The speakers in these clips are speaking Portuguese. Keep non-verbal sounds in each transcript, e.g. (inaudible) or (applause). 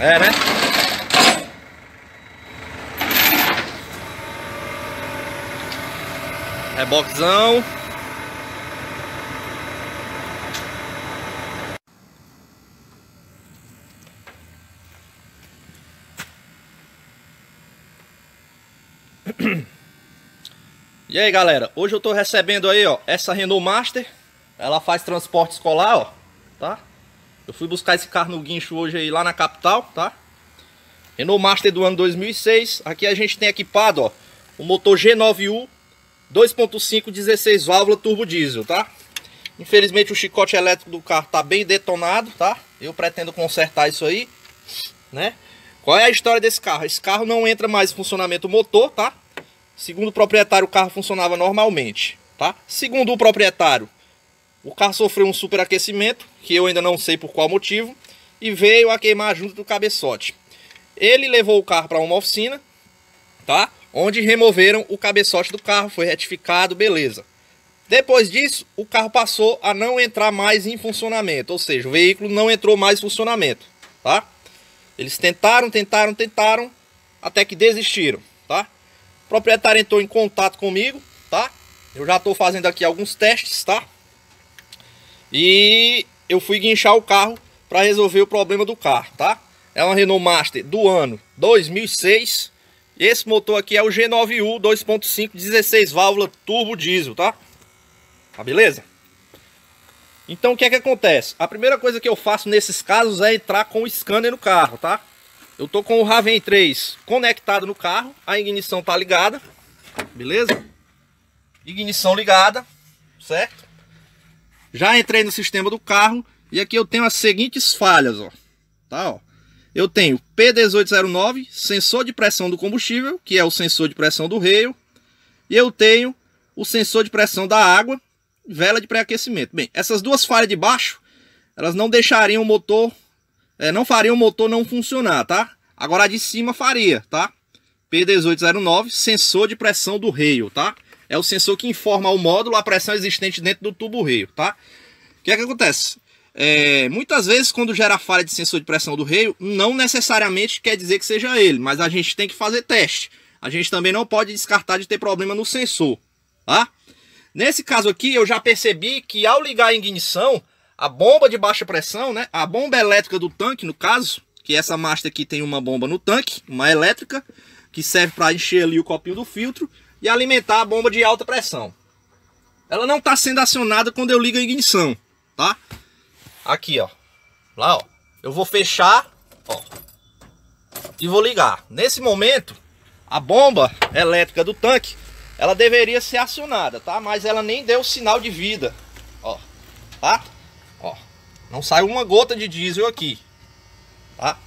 É, né? Reboquezão. E aí galera, hoje eu tô recebendo aí ó, essa Renault Master Ela faz transporte escolar ó, tá? Eu fui buscar esse carro no guincho hoje aí lá na capital, tá? Renault Master do ano 2006 Aqui a gente tem equipado ó, o motor G9U 2.5 16 válvula turbo diesel, tá? Infelizmente o chicote elétrico do carro tá bem detonado, tá? Eu pretendo consertar isso aí, né? Qual é a história desse carro? Esse carro não entra mais em funcionamento motor, tá? Segundo o proprietário, o carro funcionava normalmente, tá? Segundo o proprietário, o carro sofreu um superaquecimento, que eu ainda não sei por qual motivo, e veio a queimar junto do cabeçote. Ele levou o carro para uma oficina, tá? Onde removeram o cabeçote do carro, foi retificado, beleza. Depois disso, o carro passou a não entrar mais em funcionamento, ou seja, o veículo não entrou mais em funcionamento, tá? Eles tentaram, tentaram, tentaram, até que desistiram, tá? O proprietário entrou em contato comigo, tá? Eu já estou fazendo aqui alguns testes, tá? E eu fui guinchar o carro para resolver o problema do carro, tá? É uma Renault Master do ano 2006. Esse motor aqui é o G9U 2.5 16 válvula turbo diesel, tá? Tá beleza? Então o que é que acontece? A primeira coisa que eu faço nesses casos é entrar com o scanner no carro, tá? Eu tô com o Raven 3 conectado no carro, a ignição tá ligada, beleza? Ignição ligada, certo? Já entrei no sistema do carro e aqui eu tenho as seguintes falhas, ó. Tá, ó. Eu tenho P1809, sensor de pressão do combustível, que é o sensor de pressão do reio, e eu tenho o sensor de pressão da água, vela de pré-aquecimento. Bem, essas duas falhas de baixo, elas não deixariam o motor é, não faria o motor não funcionar, tá? Agora a de cima faria, tá? P1809, sensor de pressão do reio, tá? É o sensor que informa ao módulo a pressão existente dentro do tubo reio, tá? O que é que acontece? É, muitas vezes quando gera falha de sensor de pressão do reio, não necessariamente quer dizer que seja ele, mas a gente tem que fazer teste. A gente também não pode descartar de ter problema no sensor, tá? Nesse caso aqui, eu já percebi que ao ligar a ignição, a bomba de baixa pressão, né? A bomba elétrica do tanque, no caso, que essa Master aqui tem uma bomba no tanque, uma elétrica, que serve para encher ali o copinho do filtro e alimentar a bomba de alta pressão. Ela não está sendo acionada quando eu ligo a ignição, tá? Aqui, ó. Lá, ó. Eu vou fechar, ó. E vou ligar. Nesse momento, a bomba elétrica do tanque, ela deveria ser acionada, tá? Mas ela nem deu sinal de vida, ó. Tá? Ó, não sai uma gota de diesel aqui, tá?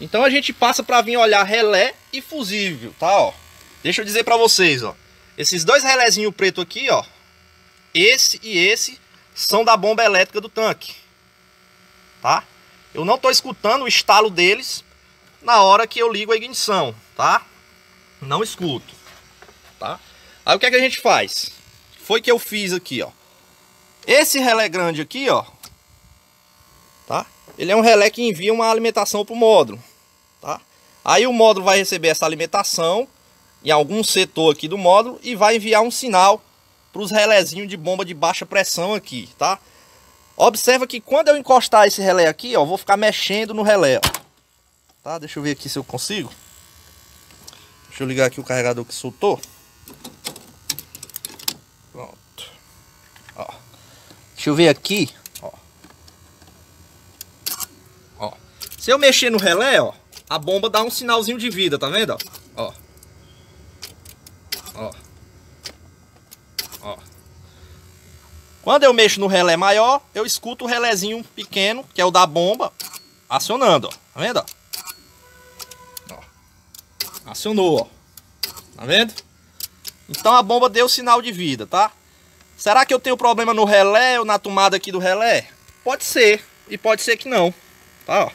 Então a gente passa para vir olhar relé e fusível, tá? Ó, deixa eu dizer para vocês, ó, esses dois relézinho preto aqui, ó, esse e esse são da bomba elétrica do tanque, tá? Eu não tô escutando o estalo deles na hora que eu ligo a ignição, tá? Não escuto, tá? Aí o que é que a gente faz? Foi que eu fiz aqui, ó. Esse relé grande aqui, ó, tá? Ele é um relé que envia uma alimentação para o módulo, tá? Aí o módulo vai receber essa alimentação em algum setor aqui do módulo e vai enviar um sinal para os relézinhos de bomba de baixa pressão aqui, tá? Observa que quando eu encostar esse relé aqui, ó, vou ficar mexendo no relé, ó. Tá? Deixa eu ver aqui se eu consigo. Deixa eu ligar aqui o carregador que soltou. Deixa eu ver aqui, ó. Ó. Se eu mexer no relé, ó, a bomba dá um sinalzinho de vida, tá vendo, ó? Ó. Ó. Quando eu mexo no relé maior, eu escuto o relézinho pequeno, que é o da bomba, acionando, ó. Tá vendo, ó? Acionou, ó. Tá vendo? Então a bomba deu sinal de vida, tá? Será que eu tenho problema no relé ou na tomada aqui do relé? Pode ser. E pode ser que não. Tá, ó.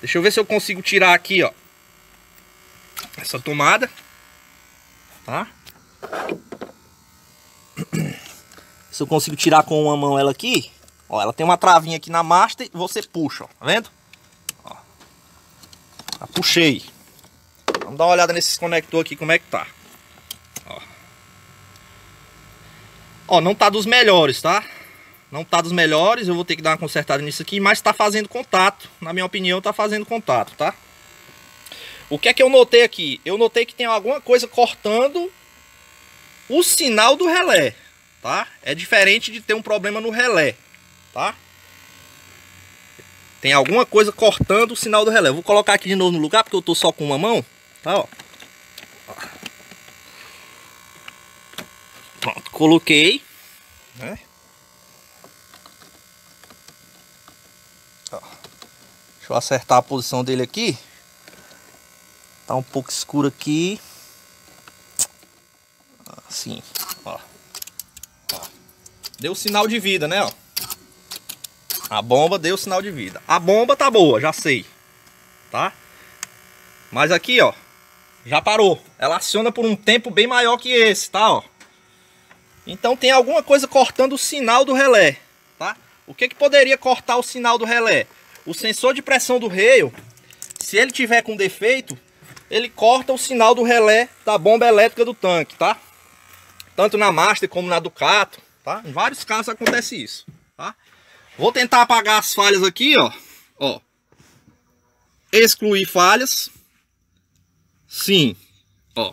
Deixa eu ver se eu consigo tirar aqui, ó. Essa tomada. Tá? Se eu consigo tirar com uma mão ela aqui. Ó, ela tem uma travinha aqui na master você puxa, ó. Tá vendo? Ó. puxei. Vamos dar uma olhada nesses conectores aqui, como é que tá. Ó. Ó, não tá dos melhores, tá? Não tá dos melhores, eu vou ter que dar uma consertada nisso aqui, mas tá fazendo contato. Na minha opinião, tá fazendo contato, tá? O que é que eu notei aqui? Eu notei que tem alguma coisa cortando o sinal do relé, tá? É diferente de ter um problema no relé, tá? Tem alguma coisa cortando o sinal do relé. vou colocar aqui de novo no lugar, porque eu tô só com uma mão. Tá, ó. Pronto, coloquei. Né? Deixa eu acertar a posição dele aqui. Tá um pouco escuro aqui. Assim, ó. Deu sinal de vida, né, ó. A bomba deu sinal de vida. A bomba tá boa, já sei. Tá? Mas aqui, ó. Já parou. Ela aciona por um tempo bem maior que esse, tá? Ó. Então tem alguma coisa cortando o sinal do relé, tá? O que, que poderia cortar o sinal do relé? O sensor de pressão do reio, se ele tiver com defeito, ele corta o sinal do relé da bomba elétrica do tanque, tá? Tanto na Master como na Ducato, tá? Em vários casos acontece isso, tá? Vou tentar apagar as falhas aqui, ó. Ó. Excluir falhas. Sim. Ó.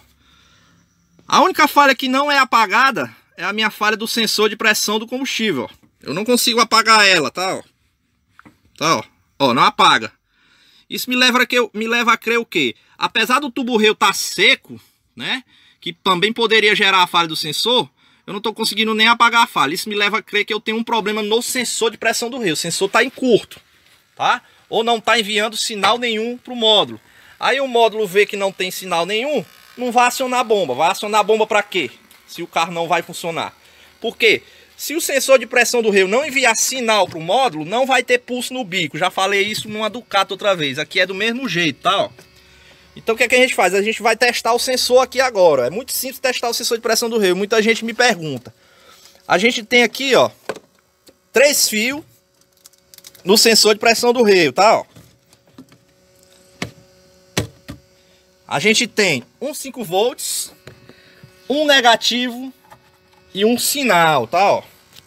A única falha que não é apagada é a minha falha do sensor de pressão do combustível. Eu não consigo apagar ela, tá? Ó. Tá, ó. Ó, não apaga. Isso me leva a, que, me leva a crer o quê? Apesar do tubo reu estar tá seco, né? Que também poderia gerar a falha do sensor, eu não estou conseguindo nem apagar a falha. Isso me leva a crer que eu tenho um problema no sensor de pressão do rio. O sensor está em curto, tá? Ou não está enviando sinal nenhum para o módulo. Aí o módulo vê que não tem sinal nenhum, não vai acionar a bomba. Vai acionar a bomba para quê? Se o carro não vai funcionar. Por quê? Se o sensor de pressão do rio não enviar sinal para o módulo, não vai ter pulso no bico. Já falei isso numa Ducato outra vez. Aqui é do mesmo jeito, tá? Ó. Então o que, é que a gente faz? A gente vai testar o sensor aqui agora. É muito simples testar o sensor de pressão do rio. Muita gente me pergunta. A gente tem aqui, ó, três fios no sensor de pressão do rio, tá? Ó. A gente tem um 5 volts, um negativo e um sinal, tá? Ó.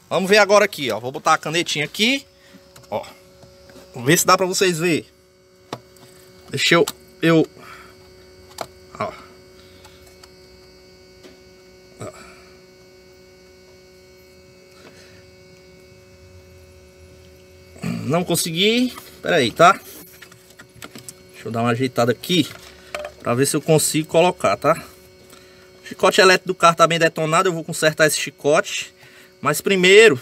Vamos ver agora aqui, ó. Vou botar a canetinha aqui, ó. Vamos ver se dá pra vocês verem. Deixa eu, eu Não consegui. Pera aí, tá? Deixa eu dar uma ajeitada aqui. Pra ver se eu consigo colocar, tá? O chicote elétrico do carro tá bem detonado. Eu vou consertar esse chicote. Mas primeiro...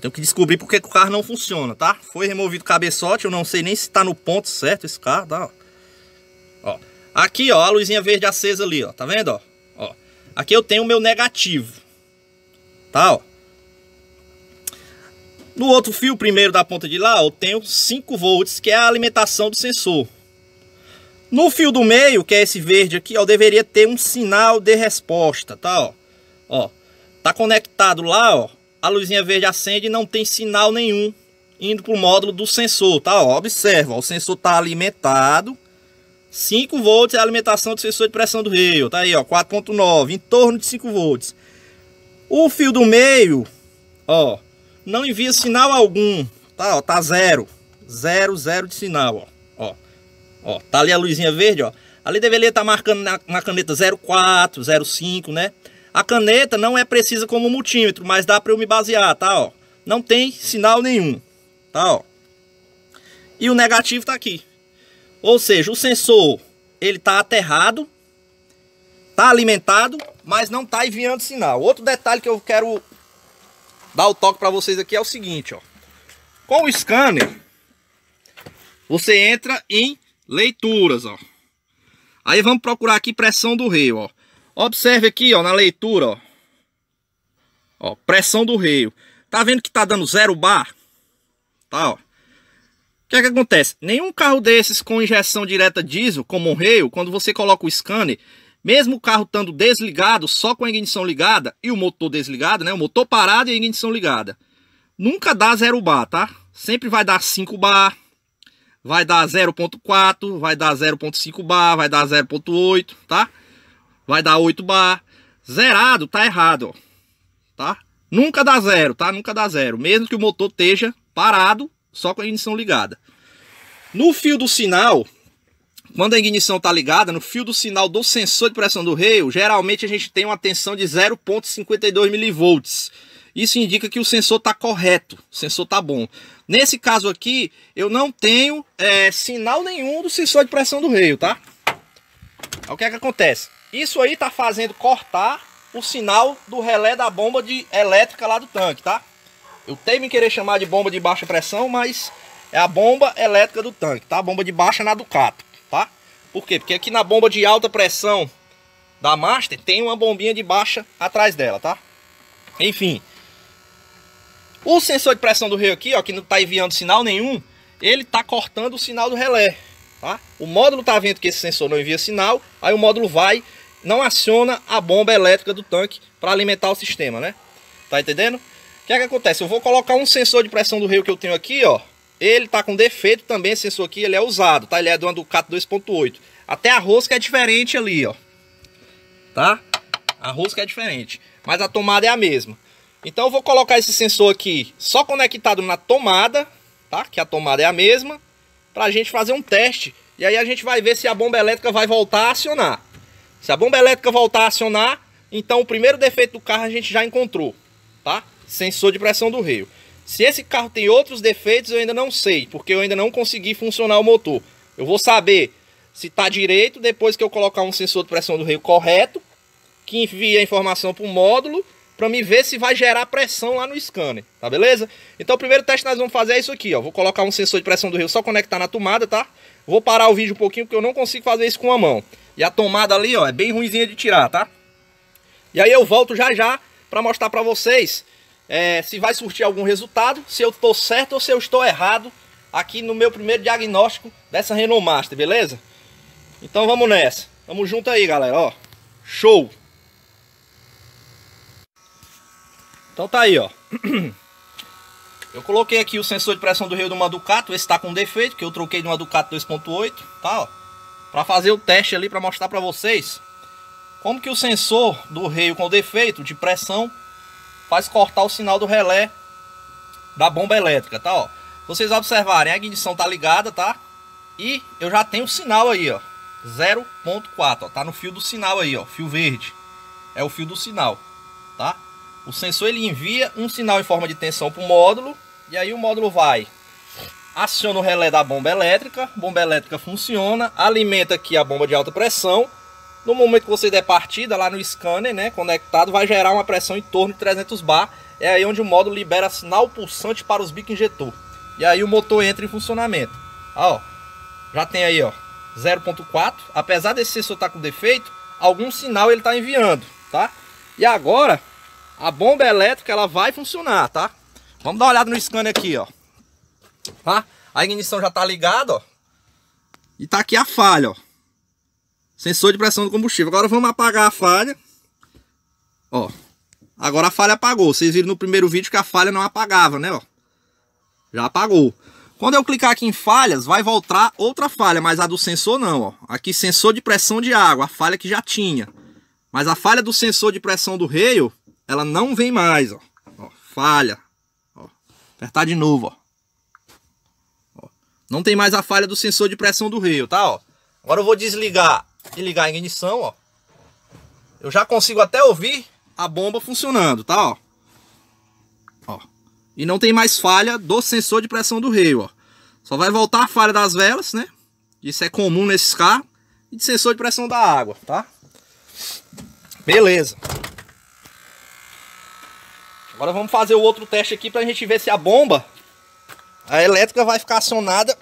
Tenho que descobrir porque que o carro não funciona, tá? Foi removido o cabeçote. Eu não sei nem se tá no ponto certo esse carro, tá? Ó. Aqui, ó, a luzinha verde acesa ali, ó. Tá vendo, ó? ó. Aqui eu tenho o meu negativo. Tá, ó. No outro fio primeiro da ponta de lá, eu tenho 5 volts, que é a alimentação do sensor. No fio do meio, que é esse verde aqui, eu deveria ter um sinal de resposta, tá, ó. Ó, tá conectado lá, ó. A luzinha verde acende e não tem sinal nenhum indo pro módulo do sensor, tá, ó. Observa, ó, o sensor tá alimentado 5 volts é a alimentação do sensor de pressão do rio. Tá aí, ó, 4.9, em torno de 5 volts. O fio do meio, ó, não envia sinal algum. Tá, ó, tá zero. Zero, zero de sinal, ó. Ó, ó tá ali a luzinha verde, ó. Ali deveria estar tá marcando na, na caneta 04, 05, né? A caneta não é precisa como multímetro, mas dá para eu me basear, tá, ó. Não tem sinal nenhum, tá, ó. E o negativo tá aqui. Ou seja, o sensor ele está aterrado, está alimentado, mas não está enviando sinal. Outro detalhe que eu quero dar o toque para vocês aqui é o seguinte, ó. Com o scanner, você entra em leituras, ó. Aí vamos procurar aqui pressão do reio, ó. Observe aqui, ó, na leitura, ó. Ó, pressão do reio. Tá vendo que tá dando zero bar? Tá, ó. O que é que acontece? Nenhum carro desses com injeção direta diesel, como um Rail, quando você coloca o scanner, mesmo o carro estando desligado, só com a ignição ligada e o motor desligado, né? O motor parado e a ignição ligada. Nunca dá zero bar, tá? Sempre vai dar 5 bar, vai dar 0.4, vai dar 0.5 bar, vai dar 0.8, tá? Vai dar 8 bar. Zerado tá errado, ó. Tá? Nunca dá zero, tá? Nunca dá zero. Mesmo que o motor esteja parado, só com a ignição ligada. No fio do sinal, quando a ignição está ligada, no fio do sinal do sensor de pressão do reio, geralmente a gente tem uma tensão de 0.52 mV. Isso indica que o sensor está correto, o sensor está bom. Nesse caso aqui, eu não tenho é, sinal nenhum do sensor de pressão do reio, tá? O que é que acontece? Isso aí está fazendo cortar o sinal do relé da bomba de elétrica lá do tanque, tá? Eu tenho em querer chamar de bomba de baixa pressão, mas é a bomba elétrica do tanque, tá? Bomba de baixa na Ducato? Por quê? Porque aqui na bomba de alta pressão da Master tem uma bombinha de baixa atrás dela, tá? Enfim. O sensor de pressão do reio aqui, ó, que não tá enviando sinal nenhum, ele tá cortando o sinal do relé, tá? O módulo tá vendo que esse sensor não envia sinal, aí o módulo vai, não aciona a bomba elétrica do tanque para alimentar o sistema, né? Tá entendendo? O que é que acontece? Eu vou colocar um sensor de pressão do reio que eu tenho aqui, ó, ele tá com defeito também, esse sensor aqui, ele é usado, tá? Ele é do Ducato 2.8. Até a rosca é diferente ali, ó. Tá? A rosca é diferente, mas a tomada é a mesma. Então eu vou colocar esse sensor aqui só conectado na tomada, tá? Que a tomada é a mesma, pra gente fazer um teste. E aí a gente vai ver se a bomba elétrica vai voltar a acionar. Se a bomba elétrica voltar a acionar, então o primeiro defeito do carro a gente já encontrou, tá? Sensor de pressão do reio. Se esse carro tem outros defeitos, eu ainda não sei, porque eu ainda não consegui funcionar o motor. Eu vou saber se está direito depois que eu colocar um sensor de pressão do reio correto, que envia a informação para o módulo, para me ver se vai gerar pressão lá no scanner, tá beleza? Então o primeiro teste que nós vamos fazer é isso aqui, ó. Vou colocar um sensor de pressão do reio só conectar na tomada, tá? Vou parar o vídeo um pouquinho porque eu não consigo fazer isso com a mão. E a tomada ali, ó, é bem ruimzinha de tirar, tá? E aí eu volto já já para mostrar para vocês é, se vai surtir algum resultado, se eu estou certo ou se eu estou errado aqui no meu primeiro diagnóstico dessa Renault Master, beleza? Então vamos nessa. Vamos junto aí, galera, ó. Show! Então tá aí, ó. (clears throat) Eu coloquei aqui o sensor de pressão do reio do uma Ducato, esse tá com defeito, que eu troquei de uma Ducato 2.8, tá, ó. Pra fazer o teste ali, pra mostrar pra vocês como que o sensor do reio com defeito de pressão faz cortar o sinal do relé da bomba elétrica, tá, ó. Vocês observarem, a ignição tá ligada, tá? E eu já tenho o sinal aí, ó. 0.4, ó. Tá no fio do sinal aí, ó. Fio verde. É o fio do sinal, tá? O sensor ele envia um sinal em forma de tensão para o módulo. E aí o módulo vai, aciona o relé da bomba elétrica. Bomba elétrica funciona, alimenta aqui a bomba de alta pressão. No momento que você der partida lá no scanner, né, conectado, vai gerar uma pressão em torno de 300 bar. É aí onde o módulo libera sinal pulsante para os bicos injetor. E aí o motor entra em funcionamento. Ó, já tem aí, ó, 0.4. Apesar desse sensor estar tá com defeito, algum sinal ele está enviando, tá? E agora, a bomba elétrica ela vai funcionar, tá? Vamos dar uma olhada no scanner aqui, ó. Tá? A ignição já está ligada, ó. E tá aqui a falha, ó. Sensor de pressão do combustível. Agora vamos apagar a falha. Ó. Agora a falha apagou. Vocês viram no primeiro vídeo que a falha não apagava, né? Ó. Já apagou. Quando eu clicar aqui em falhas, vai voltar outra falha, mas a do sensor não, ó. Aqui sensor de pressão de água, a falha que já tinha. Mas a falha do sensor de pressão do reio, ela não vem mais, ó. ó falha. Ó. Apertar de novo, ó. ó. Não tem mais a falha do sensor de pressão do reio, tá, ó. Agora eu vou desligar e ligar a ignição, ó. Eu já consigo até ouvir a bomba funcionando, tá, ó. Ó. E não tem mais falha do sensor de pressão do reio, ó. Só vai voltar a falha das velas, né? Isso é comum nesses carros. E de sensor de pressão da água, tá? Beleza. Agora vamos fazer o outro teste aqui pra gente ver se a bomba, a elétrica vai ficar acionada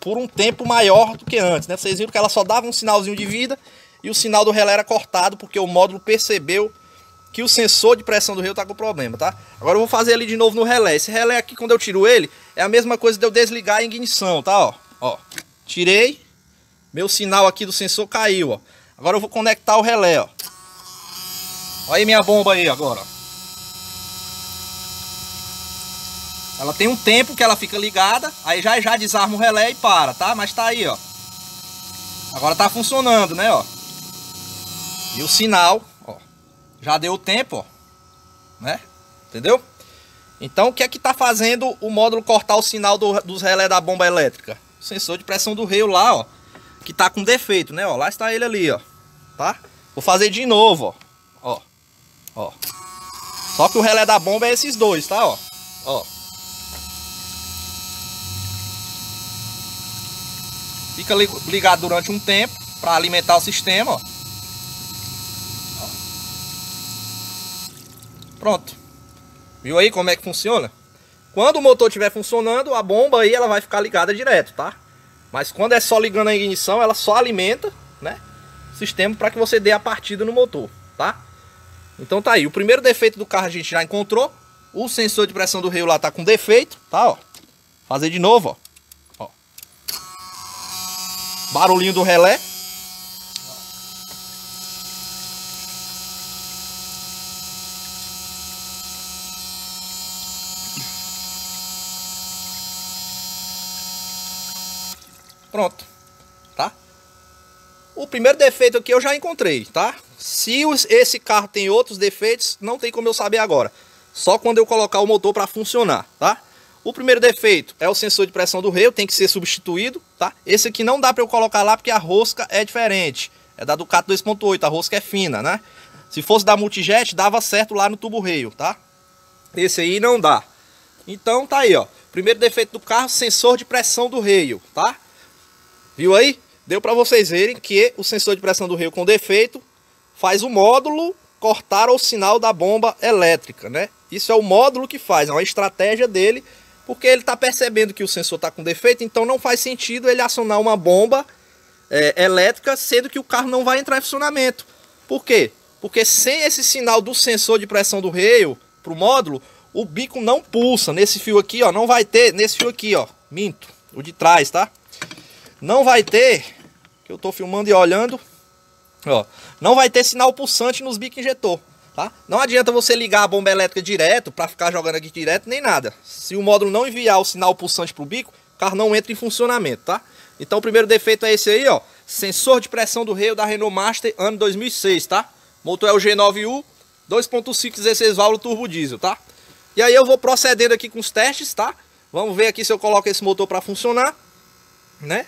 por um tempo maior do que antes, né? Vocês viram que ela só dava um sinalzinho de vida e o sinal do relé era cortado porque o módulo percebeu que o sensor de pressão do rio tá com problema, tá? Agora eu vou fazer ali de novo no relé. Esse relé aqui, quando eu tiro ele, é a mesma coisa de eu desligar a ignição, tá? Ó, ó. Tirei, meu sinal aqui do sensor caiu, ó. Agora eu vou conectar o relé, ó. Olha aí minha bomba aí agora, ó. Ela tem um tempo que ela fica ligada, aí já já desarma o relé e para, tá? Mas tá aí, ó. Agora tá funcionando, né, ó. E o sinal, ó, já deu tempo, ó. Né? Entendeu? Então, o que é que tá fazendo o módulo cortar o sinal do, dos relé da bomba elétrica? O sensor de pressão do rio lá, ó, que tá com defeito, né, ó. Lá está ele ali, ó. Tá? Vou fazer de novo, ó. Ó. Ó. Só que o relé da bomba é esses dois, tá, ó. Ó. Fica ligado durante um tempo para alimentar o sistema, ó. Pronto. Viu aí como é que funciona? Quando o motor estiver funcionando, a bomba aí ela vai ficar ligada direto, tá? Mas quando é só ligando a ignição, ela só alimenta, né? O sistema para que você dê a partida no motor, tá? Então tá aí. O primeiro defeito do carro a gente já encontrou. O sensor de pressão do rio lá tá com defeito, tá? Ó. Fazer de novo, ó. Barulhinho do relé. Pronto, tá? O primeiro defeito aqui eu já encontrei, tá? Se esse carro tem outros defeitos, não tem como eu saber agora. Só quando eu colocar o motor para funcionar, tá? O primeiro defeito é o sensor de pressão do reio, tem que ser substituído, tá? Esse aqui não dá para eu colocar lá porque a rosca é diferente. É da Ducato 2.8, a rosca é fina, né? Se fosse da Multijet, dava certo lá no tubo reio, tá? Esse aí não dá. Então tá aí, ó. Primeiro defeito do carro, sensor de pressão do reio, tá? Viu aí? Deu para vocês verem que o sensor de pressão do reio com defeito faz o módulo cortar o sinal da bomba elétrica, né? Isso é o módulo que faz, é uma estratégia dele porque ele está percebendo que o sensor está com defeito, então não faz sentido ele acionar uma bomba é, elétrica, sendo que o carro não vai entrar em funcionamento. Por quê? Porque sem esse sinal do sensor de pressão do reio para o módulo, o bico não pulsa. Nesse fio aqui, ó, não vai ter, nesse fio aqui, ó, minto, o de trás, tá? Não vai ter, que eu estou filmando e olhando, ó, não vai ter sinal pulsante nos bicos injetor tá? Não adianta você ligar a bomba elétrica direto para ficar jogando aqui direto, nem nada. Se o módulo não enviar o sinal pulsante para o bico, o carro não entra em funcionamento, tá? Então o primeiro defeito é esse aí, ó. Sensor de pressão do reio da Renault Master, ano 2006, tá? Motor é o G9U, 2.5 16 válvulas turbo diesel, tá? E aí eu vou procedendo aqui com os testes, tá? Vamos ver aqui se eu coloco esse motor para funcionar, né?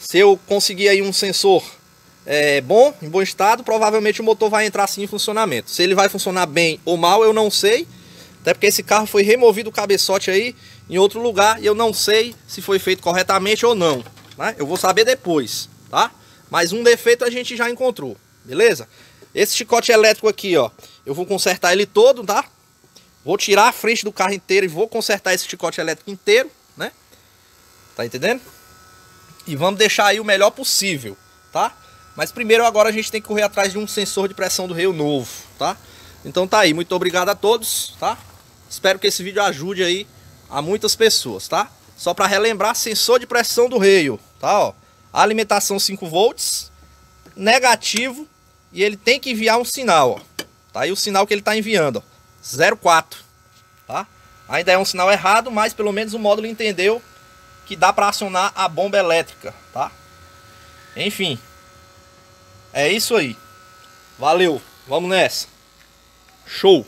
Se eu conseguir aí um sensor é, bom, em bom estado, provavelmente o motor vai entrar assim em funcionamento. Se ele vai funcionar bem ou mal, eu não sei. Até porque esse carro foi removido o cabeçote aí em outro lugar e eu não sei se foi feito corretamente ou não. Né? Eu vou saber depois, tá? Mas um defeito a gente já encontrou, beleza? Esse chicote elétrico aqui, ó, eu vou consertar ele todo, tá? Vou tirar a frente do carro inteiro e vou consertar esse chicote elétrico inteiro, né? Tá entendendo? E vamos deixar aí o melhor possível, tá? Mas primeiro agora a gente tem que correr atrás de um sensor de pressão do reio novo, tá? Então tá aí, muito obrigado a todos, tá? Espero que esse vídeo ajude aí a muitas pessoas, tá? Só para relembrar, sensor de pressão do reio, tá? Ó, alimentação 5 volts, negativo, e ele tem que enviar um sinal, ó. Tá aí o sinal que ele está enviando, ó, 04, tá? Ainda é um sinal errado, mas pelo menos o módulo entendeu que dá para acionar a bomba elétrica, tá? Enfim, é isso aí. Valeu. Vamos nessa. Show.